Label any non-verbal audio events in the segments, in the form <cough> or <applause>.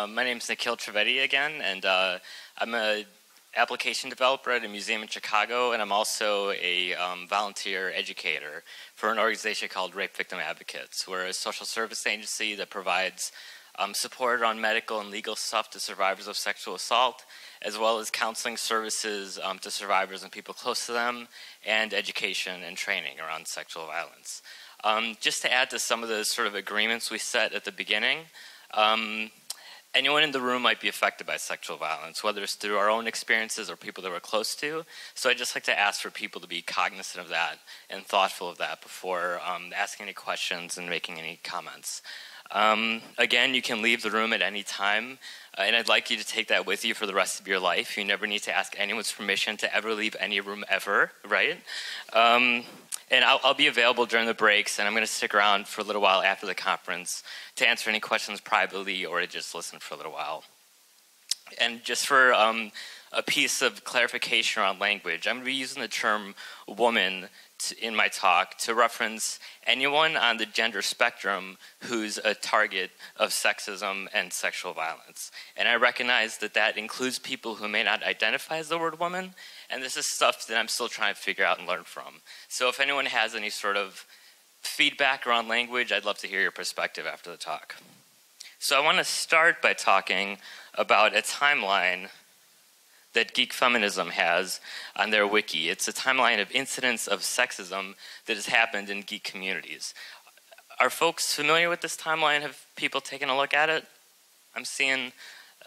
Um, my name is Nikhil Trivedi again, and uh, I'm a application developer at a museum in Chicago, and I'm also a um, volunteer educator for an organization called Rape Victim Advocates. We're a social service agency that provides um, support on medical and legal stuff to survivors of sexual assault, as well as counseling services um, to survivors and people close to them, and education and training around sexual violence. Um, just to add to some of the sort of agreements we set at the beginning, um, anyone in the room might be affected by sexual violence, whether it's through our own experiences or people that we're close to. So I'd just like to ask for people to be cognizant of that and thoughtful of that before um, asking any questions and making any comments. Um, again, you can leave the room at any time, uh, and I'd like you to take that with you for the rest of your life. You never need to ask anyone's permission to ever leave any room ever, right? Um, and I'll, I'll, be available during the breaks, and I'm going to stick around for a little while after the conference to answer any questions privately or to just listen for a little while. And just for um, a piece of clarification around language, I'm going to be using the term woman in my talk to reference anyone on the gender spectrum who's a target of sexism and sexual violence. And I recognize that that includes people who may not identify as the word woman, and this is stuff that I'm still trying to figure out and learn from. So if anyone has any sort of feedback around language, I'd love to hear your perspective after the talk. So I want to start by talking about a timeline that Geek Feminism has on their wiki. It's a timeline of incidents of sexism that has happened in geek communities. Are folks familiar with this timeline? Have people taken a look at it? I'm seeing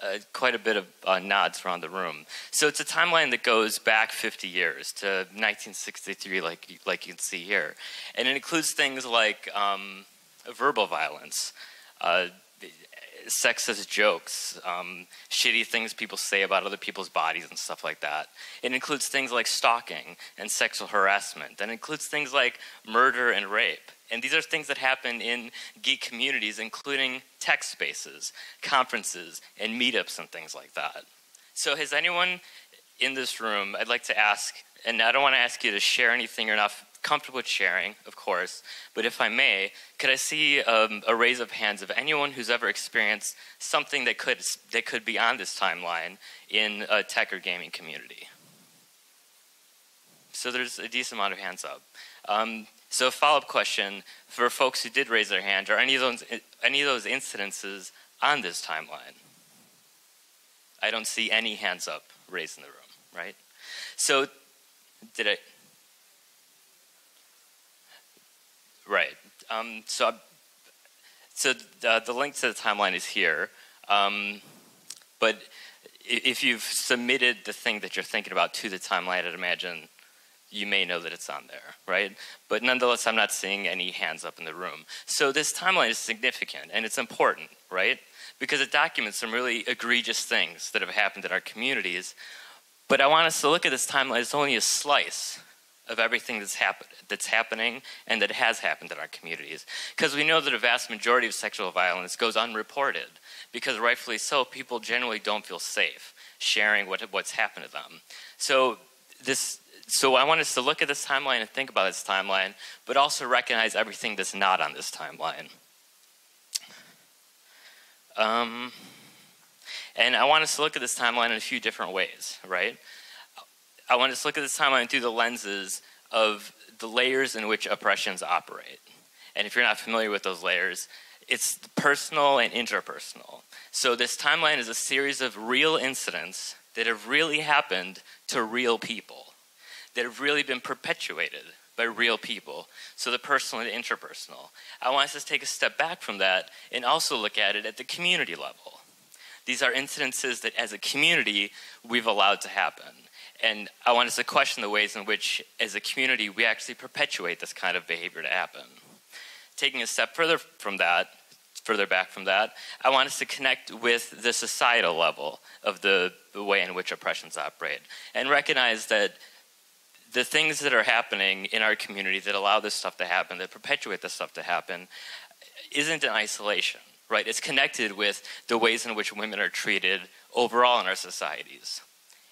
uh, quite a bit of uh, nods around the room. So it's a timeline that goes back 50 years to 1963, like like you can see here, and it includes things like um, verbal violence. Uh, sexist jokes, um, shitty things people say about other people's bodies and stuff like that. It includes things like stalking and sexual harassment. It includes things like murder and rape. And these are things that happen in geek communities, including tech spaces, conferences, and meetups and things like that. So, has anyone in this room, I'd like to ask, and I don't want to ask you to share anything you're not comfortable sharing, of course, but if I may, could I see um, a raise of hands of anyone who's ever experienced something that could, that could be on this timeline in a tech or gaming community? So there's a decent amount of hands up. Um, so, a follow up question for folks who did raise their hand: Are any of those any of those incidences on this timeline? I don't see any hands up raised in the room. Right. So, did I? Right. Um, so, so the, the, link to the timeline is here. Um, but if you've submitted the thing that you're thinking about to the timeline, I'd imagine you may know that it's on there, right? But nonetheless, I'm not seeing any hands up in the room. So this timeline is significant and it's important, right? Because it documents some really egregious things that have happened in our communities. But I want us to look at this timeline as only a slice of everything that's, that's happening and that has happened in our communities. Because we know that a vast majority of sexual violence goes unreported, because rightfully so, people generally don't feel safe sharing what, what's happened to them. So this so I want us to look at this timeline and think about this timeline, but also recognize everything that's not on this timeline. Um, and I want us to look at this timeline in a few different ways, right? I want us to look at this timeline through the lenses of the layers in which oppressions operate. And if you're not familiar with those layers, it's personal and interpersonal. So this timeline is a series of real incidents that have really happened to real people that have really been perpetuated by real people. So the personal and the interpersonal. I want us to take a step back from that and also look at it at the community level. These are incidences that as a community we've allowed to happen. And I want us to question the ways in which, as a community, we actually perpetuate this kind of behavior to happen. Taking a step further from that, further back from that, I want us to connect with the societal level of the, the way in which oppressions operate and recognize that the things that are happening in our community that allow this stuff to happen, that perpetuate this stuff to happen, isn't in isolation, right? It's connected with the ways in which women are treated overall in our societies.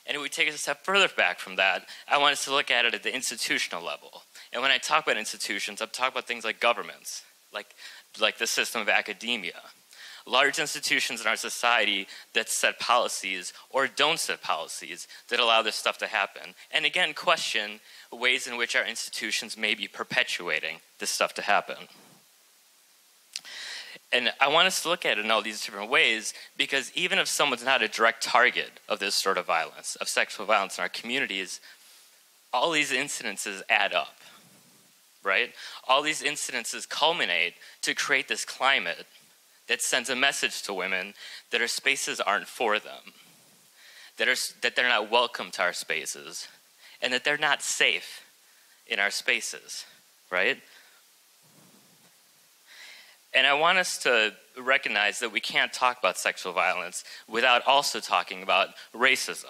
And if we take it a step further back from that, I want us to look at it at the institutional level. And when I talk about institutions, I'm talking about things like governments, like, like the system of academia, large institutions in our society that set policies or don't set policies that allow this stuff to happen. And again, question ways in which our institutions may be perpetuating this stuff to happen. And I want us to look at it in all these different ways because even if someone's not a direct target of this sort of violence, of sexual violence in our communities, all these incidences add up, right? All these incidences culminate to create this climate that sends a message to women that our spaces aren't for them, that, are, that they're not welcome to our spaces, and that they're not safe in our spaces, right? And I want us to recognize that we can't talk about sexual violence without also talking about racism,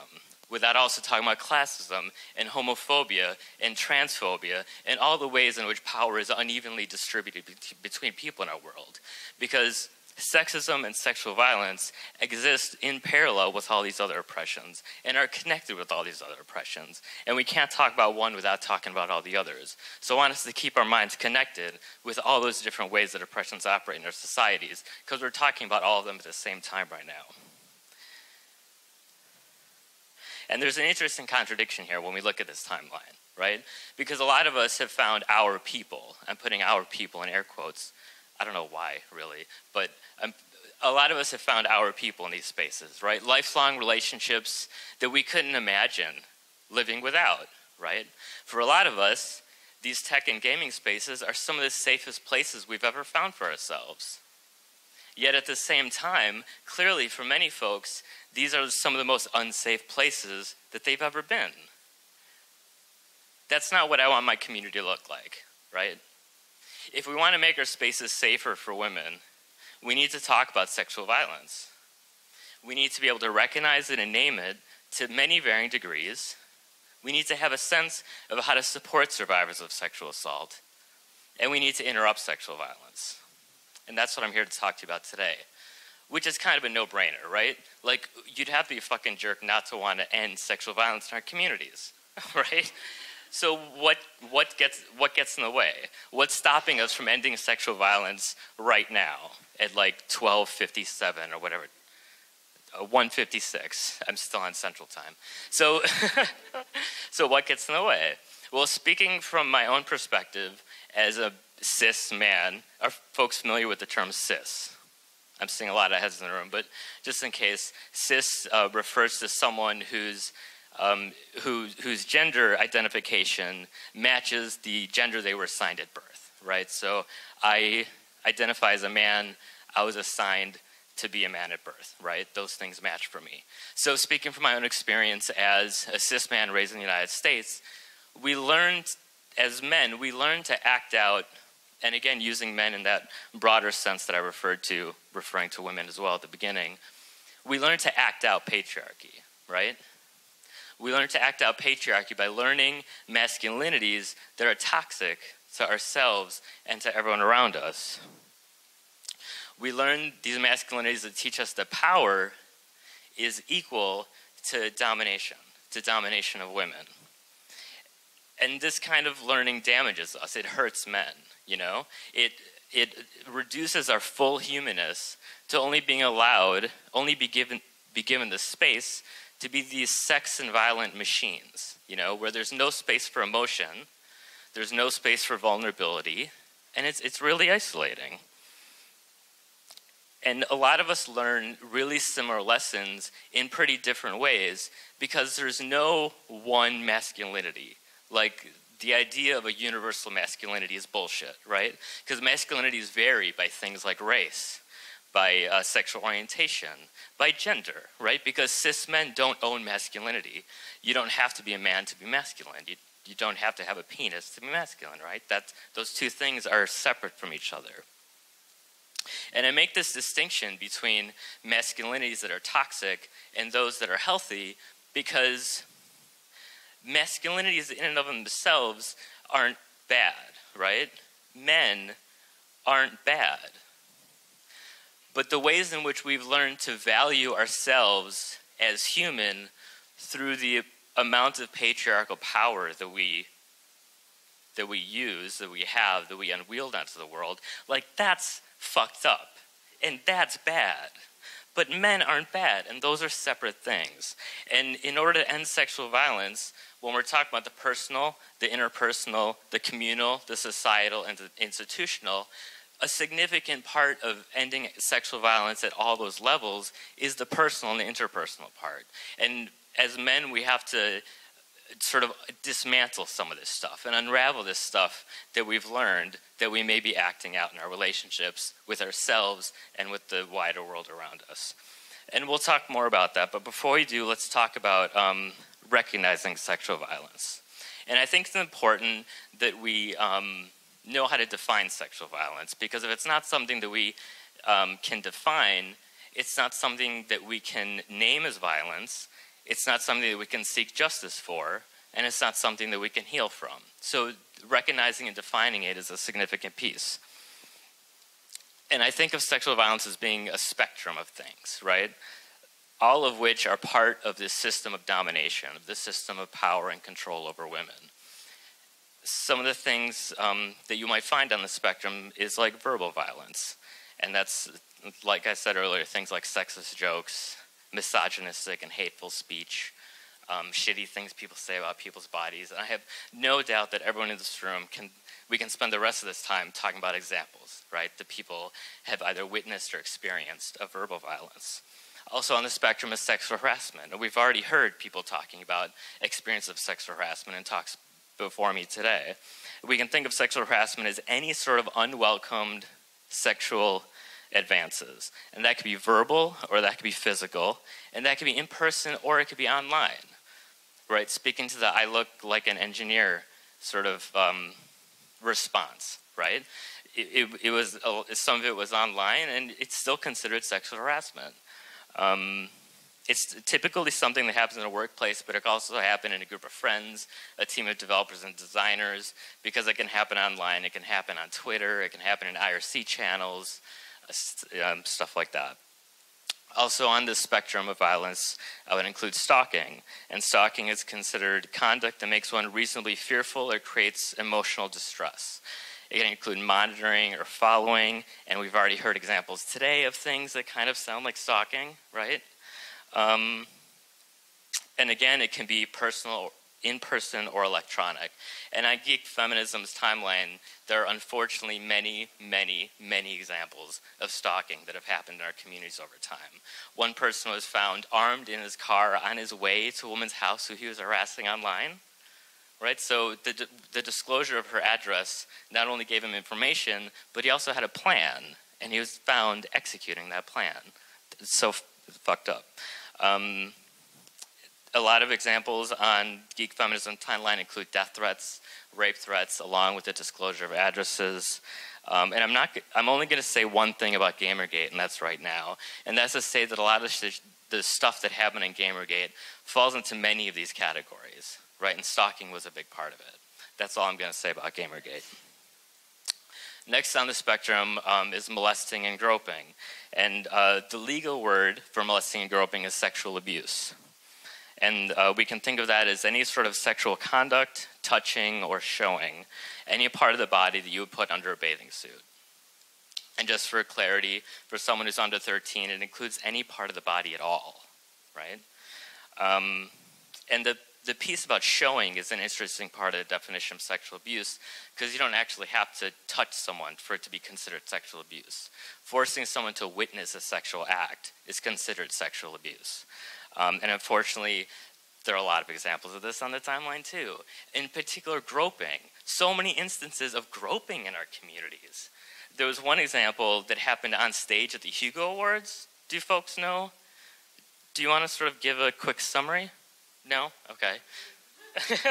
without also talking about classism and homophobia and transphobia and all the ways in which power is unevenly distributed between people in our world. Because sexism and sexual violence exist in parallel with all these other oppressions and are connected with all these other oppressions. And we can't talk about one without talking about all the others. So I want us to keep our minds connected with all those different ways that oppressions operate in our societies, because we're talking about all of them at the same time right now. And there's an interesting contradiction here when we look at this timeline, right? Because a lot of us have found our people. I'm putting our people in air quotes I don't know why, really, but um, a lot of us have found our people in these spaces, right? Lifelong relationships that we couldn't imagine living without, right? For a lot of us, these tech and gaming spaces are some of the safest places we've ever found for ourselves. Yet at the same time, clearly for many folks, these are some of the most unsafe places that they've ever been. That's not what I want my community to look like, right? If we want to make our spaces safer for women, we need to talk about sexual violence. We need to be able to recognize it and name it to many varying degrees. We need to have a sense of how to support survivors of sexual assault. And we need to interrupt sexual violence. And that's what I'm here to talk to you about today. Which is kind of a no brainer, right? Like, you'd have to be a fucking jerk not to want to end sexual violence in our communities, <laughs> right? So what what gets what gets in the way? What's stopping us from ending sexual violence right now at like 12:57 or whatever? Uh, 156. I'm still on Central Time. So <laughs> so what gets in the way? Well, speaking from my own perspective as a cis man, are folks familiar with the term cis? I'm seeing a lot of heads in the room, but just in case, cis uh, refers to someone who's um, who, whose gender identification matches the gender they were assigned at birth, right? So I identify as a man, I was assigned to be a man at birth, right? Those things match for me. So, speaking from my own experience as a cis man raised in the United States, we learned as men, we learned to act out, and again, using men in that broader sense that I referred to, referring to women as well at the beginning, we learned to act out patriarchy, right? We learn to act out patriarchy by learning masculinities that are toxic to ourselves and to everyone around us. We learn these masculinities that teach us that power is equal to domination, to domination of women. And this kind of learning damages us. It hurts men, you know? It, it reduces our full humanness to only being allowed, only be given, be given the space to be these sex and violent machines, you know, where there's no space for emotion, there's no space for vulnerability, and it's, it's really isolating. And a lot of us learn really similar lessons in pretty different ways because there's no one masculinity. Like, the idea of a universal masculinity is bullshit, right? Because masculinities vary by things like race, by uh, sexual orientation, by gender, right? Because cis men don't own masculinity. You don't have to be a man to be masculine. You, you don't have to have a penis to be masculine, right? That, those two things are separate from each other. And I make this distinction between masculinities that are toxic and those that are healthy because masculinities in and of themselves aren't bad, right? Men aren't bad but the ways in which we've learned to value ourselves as human through the amount of patriarchal power that we that we use, that we have, that we unwield onto the world, like that's fucked up. and that's bad. But men aren't bad, and those are separate things. And in order to end sexual violence, when we're talking about the personal, the interpersonal, the communal, the societal, and the institutional, a significant part of ending sexual violence at all those levels is the personal and the interpersonal part. And as men, we have to sort of dismantle some of this stuff and unravel this stuff that we've learned that we may be acting out in our relationships with ourselves and with the wider world around us. And we'll talk more about that, but before we do, let's talk about um, recognizing sexual violence. And I think it's important that we um, know how to define sexual violence because if it's not something that we um, can define, it's not something that we can name as violence, it's not something that we can seek justice for, and it's not something that we can heal from. So, recognizing and defining it is a significant piece. And I think of sexual violence as being a spectrum of things, right? All of which are part of this system of domination, of this system of power and control over women. Some of the things um, that you might find on the spectrum is like verbal violence. And that's, like I said earlier, things like sexist jokes, misogynistic and hateful speech, um, shitty things people say about people's bodies. And I have no doubt that everyone in this room can, we can spend the rest of this time talking about examples, right, that people have either witnessed or experienced of verbal violence. Also on the spectrum is sexual harassment. And we've already heard people talking about experience of sexual harassment and talks before me today. We can think of sexual harassment as any sort of unwelcomed sexual advances. And that could be verbal or that could be physical. And that could be in person or it could be online. Right? Speaking to the I look like an engineer sort of um, response, right? It, it, it, was, uh, some of it was online and it's still considered sexual harassment. Um, it's typically something that happens in a workplace, but it can also happen in a group of friends, a team of developers and designers, because it can happen online, it can happen on Twitter, it can happen in IRC channels, um, stuff like that. Also, on this spectrum of violence, I would include stalking. And stalking is considered conduct that makes one reasonably fearful or creates emotional distress. It can include monitoring or following, and we've already heard examples today of things that kind of sound like stalking, right? Um, and again, it can be personal in person or electronic. And on Geek Feminism's timeline, there are unfortunately many, many, many examples of stalking that have happened in our communities over time. One person was found armed in his car on his way to a woman's house who he was harassing online. Right? So the, the disclosure of her address not only gave him information, but he also had a plan, and he was found executing that plan. It's so fucked up. Um, a lot of examples on Geek Feminism timeline include death threats, rape threats, along with the disclosure of addresses. Um, and I'm not. I'm only going to say one thing about GamerGate, and that's right now, and that's to say that a lot of the stuff that happened in GamerGate falls into many of these categories, right? And stalking was a big part of it. That's all I'm going to say about GamerGate. Next on the spectrum um, is molesting and groping, and uh, the legal word for molesting and groping is sexual abuse. And uh, we can think of that as any sort of sexual conduct, touching, or showing, any part of the body that you would put under a bathing suit. And just for clarity, for someone who's under 13, it includes any part of the body at all, right? Um, and the, the piece about showing is an interesting part of the definition of sexual abuse because you don't actually have to touch someone for it to be considered sexual abuse. Forcing someone to witness a sexual act is considered sexual abuse. Um, and unfortunately, there are a lot of examples of this on the timeline too. In particular, groping. So many instances of groping in our communities. There was one example that happened on stage at the Hugo Awards. Do folks know? Do you want to sort of give a quick summary? No? Okay. <laughs>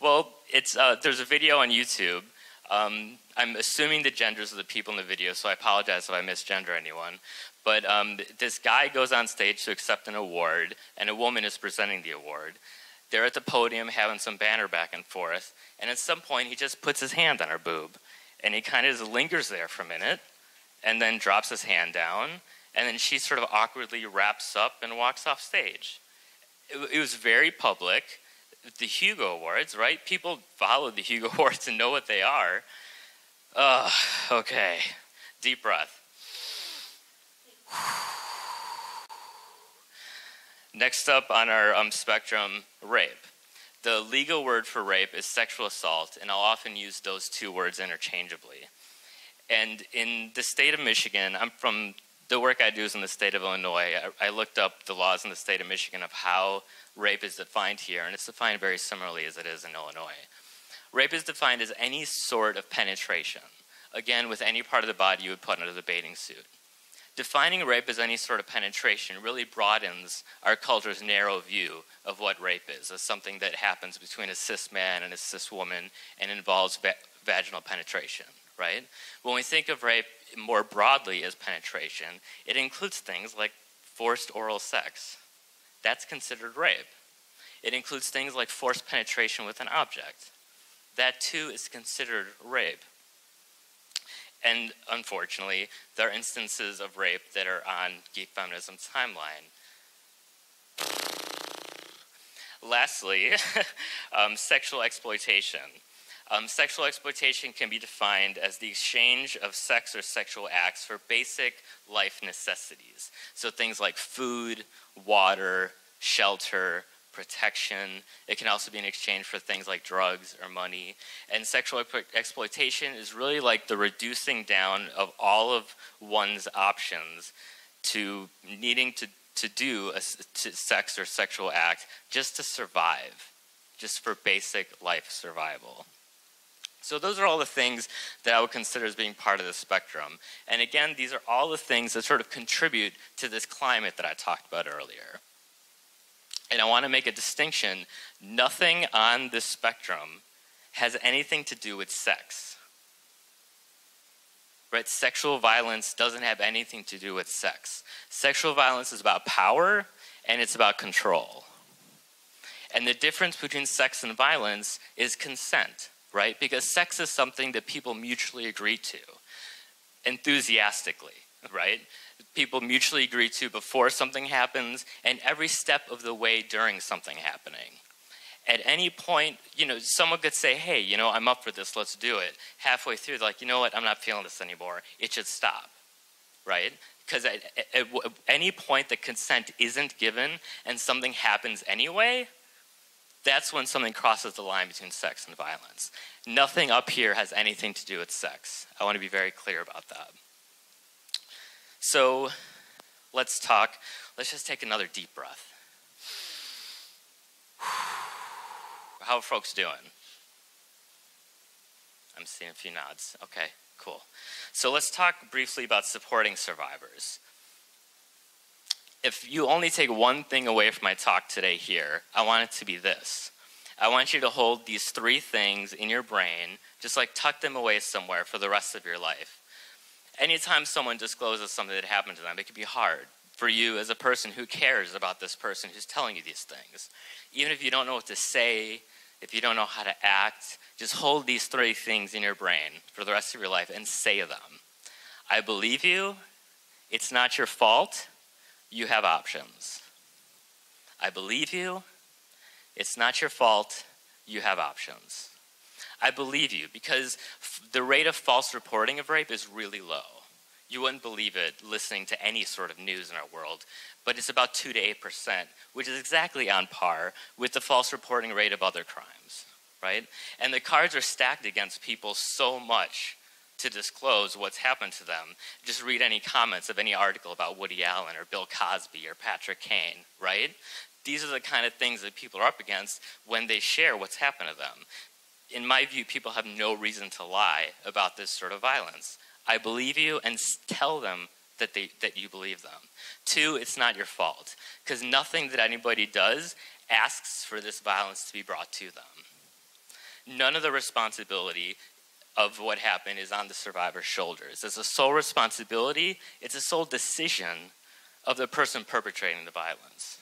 well, it's, uh, there's a video on YouTube. Um, I'm assuming the genders of the people in the video, so I apologize if I misgender anyone. But um, this guy goes on stage to accept an award, and a woman is presenting the award. They're at the podium having some banter back and forth, and at some point he just puts his hand on her boob, and he kind of lingers there for a minute, and then drops his hand down, and then she sort of awkwardly wraps up and walks off stage it, it was very public. The Hugo Awards, right? People follow the Hugo <laughs> Awards and know what they are. Uh, okay, deep breath. <sighs> Next up on our um, spectrum, rape. The legal word for rape is sexual assault, and I'll often use those two words interchangeably. And in the state of Michigan, I'm from the work I do is in the state of Illinois. I, I, looked up the laws in the state of Michigan of how rape is defined here, and it's defined very similarly as it is in Illinois. Rape is defined as any sort of penetration, again, with any part of the body you would put under the bathing suit. Defining rape as any sort of penetration really broadens our culture's narrow view of what rape is, as something that happens between a cis man and a cis woman and involves va- vaginal penetration, right? When we think of rape more broadly as penetration, it includes things like forced oral sex. That's considered rape. It includes things like forced penetration with an object. That too is considered rape. And unfortunately, there are instances of rape that are on geek feminism's timeline. Lastly, <laughs> um, sexual exploitation. Um, sexual exploitation can be defined as the exchange of sex or sexual acts for basic life necessities. So things like food, water, shelter, protection. It can also be in exchange for things like drugs or money. And sexual exploitation is really like the reducing down of all of one's options to needing to, to do a to sex or sexual act just to survive, just for basic life survival. So, those are all the things that I would consider as being part of the spectrum. And again, these are all the things that sort of contribute to this climate that I talked about earlier. And I want to make a distinction nothing on this spectrum has anything to do with sex. Right? Sexual violence doesn't have anything to do with sex. Sexual violence is about power and it's about control. And the difference between sex and violence is consent, right? Because sex is something that people mutually agree to enthusiastically, right? people mutually agree to before something happens and every step of the way during something happening. At any point, you know, someone could say, hey, you know, I'm up for this, let's do it. Halfway through, like, you know what, I'm not feeling this anymore. It should stop, right? Because at, at, at any point that consent isn't given and something happens anyway, that's when something crosses the line between sex and violence. Nothing up here has anything to do with sex. I want to be very clear about that. So let's talk. Let's just take another deep breath. <sighs> How are folks doing? I'm seeing a few nods. Okay, cool. So let's talk briefly about supporting survivors. If you only take one thing away from my talk today here, I want it to be this. I want you to hold these three things in your brain, just like tuck them away somewhere for the rest of your life anytime someone discloses something that happened to them, it can be hard for you as a person who cares about this person who's telling you these things. Even if you don't know what to say, if you don't know how to act, just hold these three things in your brain for the rest of your life and say them. I believe you. It's not your fault. You have options. I believe you. It's not your fault. You have options. I believe you because the rate of false reporting of rape is really low. You wouldn't believe it listening to any sort of news in our world, but it's about 2 to 8%, which is exactly on par with the false reporting rate of other crimes, right? And the cards are stacked against people so much to disclose what's happened to them. Just read any comments of any article about Woody Allen or Bill Cosby or Patrick Kane, right? These are the kind of things that people are up against when they share what's happened to them in my view, people have no reason to lie about this sort of violence. I believe you and tell them that, they, that you believe them. Two, it's not your fault, because nothing that anybody does asks for this violence to be brought to them. None of the responsibility of what happened is on the survivor's shoulders. It's a sole responsibility, it's a sole decision of the person perpetrating the violence.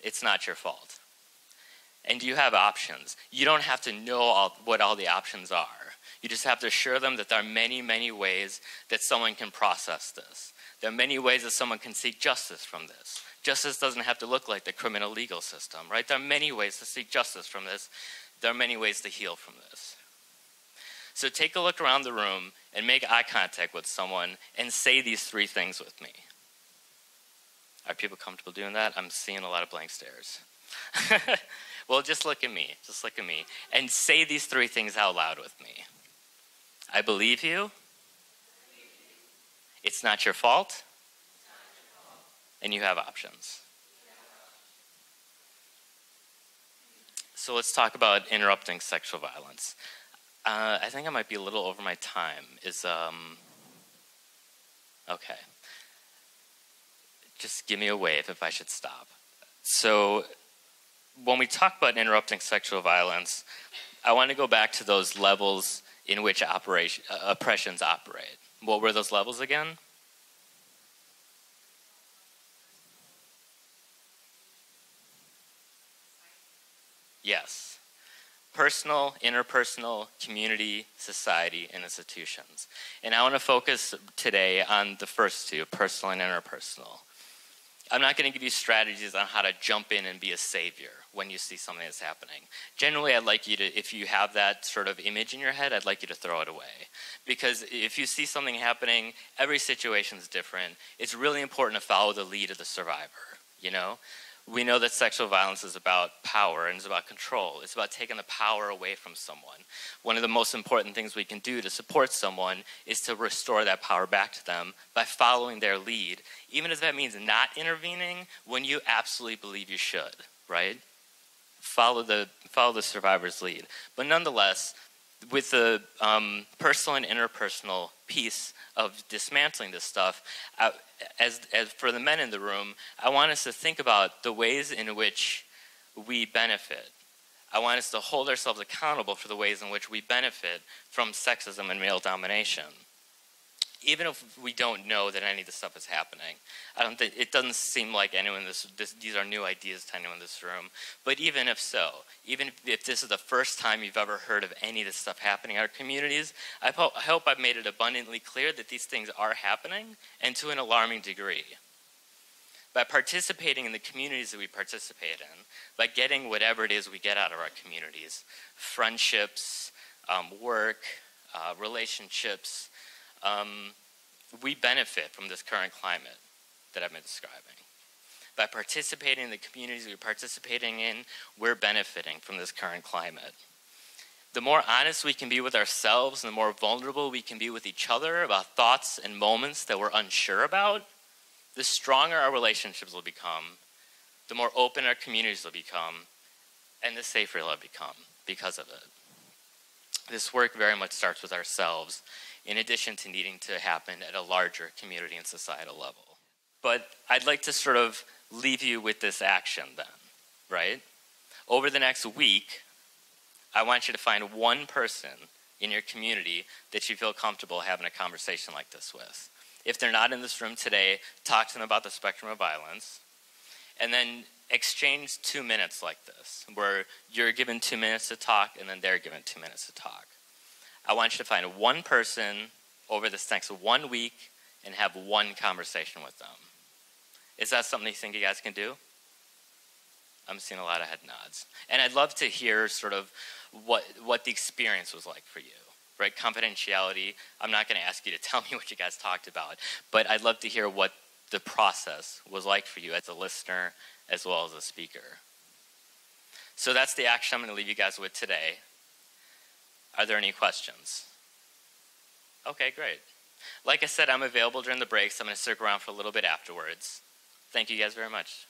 It's not your fault and you have options. You don't have to know all, what all the options are. You just have to assure them that there are many, many ways that someone can process this. There are many ways that someone can seek justice from this. Justice doesn't have to look like the criminal legal system, right? There are many ways to seek justice from this. There are many ways to heal from this. So take a look around the room and make eye contact with someone and say these three things with me. Are people comfortable doing that? I'm seeing a lot of blank stares. <laughs> well, just look at me. Just look at me. And say these three things out loud with me I believe you. It's not your fault. And you have options. So let's talk about interrupting sexual violence. Uh, I think I might be a little over my time. Is um, okay. Just give me a wave if I should stop. So, when we talk about interrupting sexual violence, I want to go back to those levels in which operation, uh, oppressions operate. What were those levels again? Yes. Personal, interpersonal, community, society, and institutions. And I want to focus today on the first two personal and interpersonal. I'm not going to give you strategies on how to jump in and be a savior when you see something that's happening. Generally, I'd like you to, if you have that sort of image in your head, I'd like you to throw it away. Because if you see something happening, every situation is different. It's really important to follow the lead of the survivor, you know? We know that sexual violence is about power and it's about control. It's about taking the power away from someone. One of the most important things we can do to support someone is to restore that power back to them by following their lead, even if that means not intervening when you absolutely believe you should, right? Follow the, follow the survivor's lead. But nonetheless, with the um, personal and interpersonal piece of dismantling this stuff, I, as, as for the men in the room, I want us to think about the ways in which we benefit. I want us to hold ourselves accountable for the ways in which we benefit from sexism and male domination even if we don't know that any of this stuff is happening. I don't think it doesn't seem like anyone this, this, these are new ideas to anyone in this room. But even if so, even if, this is the first time you've ever heard of any of this stuff happening in our communities, I, I hope I've made it abundantly clear that these things are happening and to an alarming degree. By participating in the communities that we participate in, by getting whatever it is we get out of our communities friendships, um, work, uh, relationships, um, we benefit from this current climate that I've been describing. By participating in the communities we're participating in, we're benefiting from this current climate. The more honest we can be with ourselves and the more vulnerable we can be with each other about thoughts and moments that we're unsure about, the stronger our relationships will become, the more open our communities will become, and the safer they'll become because of it. This work very much starts with ourselves in addition to needing to happen at a larger community and societal level. But I'd like to sort of leave you with this action then, right? Over the next week, I want you to find one person in your community that you feel comfortable having a conversation like this with. If they're not in this room today, talk to them about the spectrum of violence. And then exchange two minutes like this, where you're given two minutes to talk and then they're given two minutes to talk. I want you to find one person over this next one week and have one conversation with them. Is that something you think you guys can do? I'm seeing a lot of head nods. And I'd love to hear sort of what, what the experience was like for you, right? Confidentiality. I'm not going to ask you to <laughs> tell me what you guys talked about, but I'd love to hear what the process was like for you as a listener as well as a speaker. So that's the action I'm going to leave you guys with today. Are there any questions? Okay, great. Like I said, I'm available during the breaks. I'm going to stick around for a little bit afterwards. Thank you guys very much.